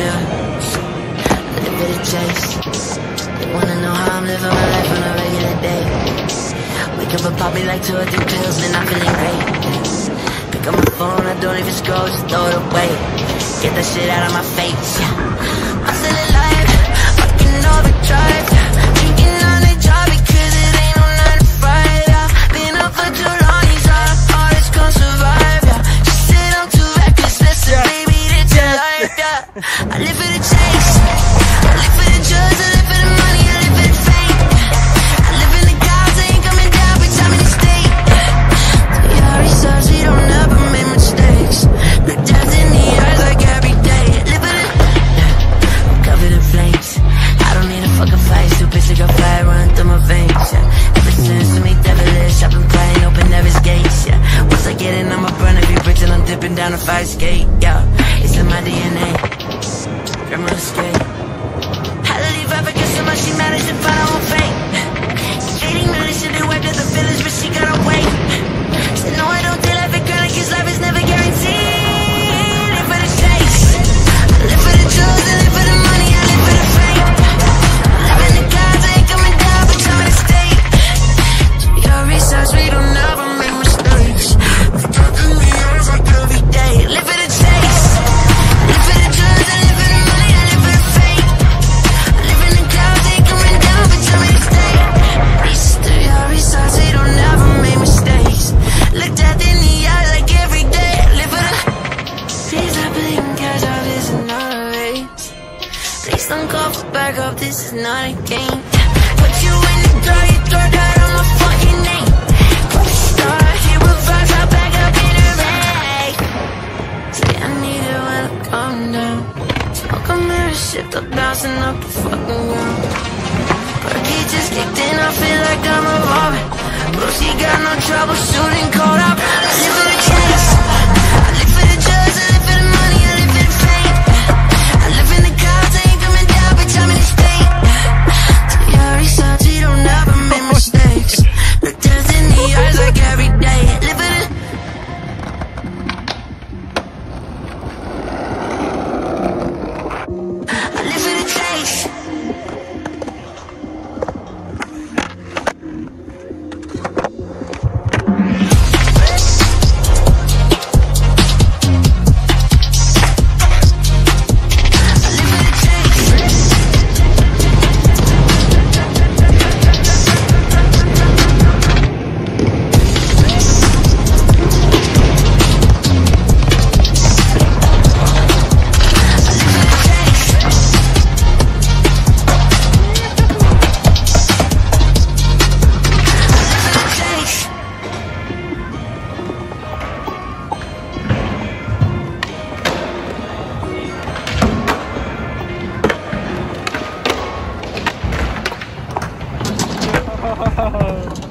I live for the chase. Wanna know how I'm living my life on a regular day. Wake up and probably like two or three pills, and I'm feeling great. Pick up my phone, I don't even scroll, just throw it away. Get that shit out of my face. I live for the chase. I live for the drugs, I live for the money, I live the. I live in the clouds, I ain't coming down, I'm we don't ever make mistakes. Look death in the eyes like every day. Covered in flames. I don't need a fucking fight, fire running through my veins. Yeah. Devilish, I've been open. Yeah. Once I get in, I'ma burn every bridge I'm dipping down the fire escape. Yeah, it's in my DNA. Don't call for backup, this is not a game. Put you in the door, you throw dirt on my fucking name. Push start, hit reverse, I back up in a ray. Say I need it when I calm down. Smoke a mirror, shift up, bouncing up the fucking ground. Perky just kicked in, I feel like I'm evolving. Bro, she got no trouble shooting cold. ¡Wow!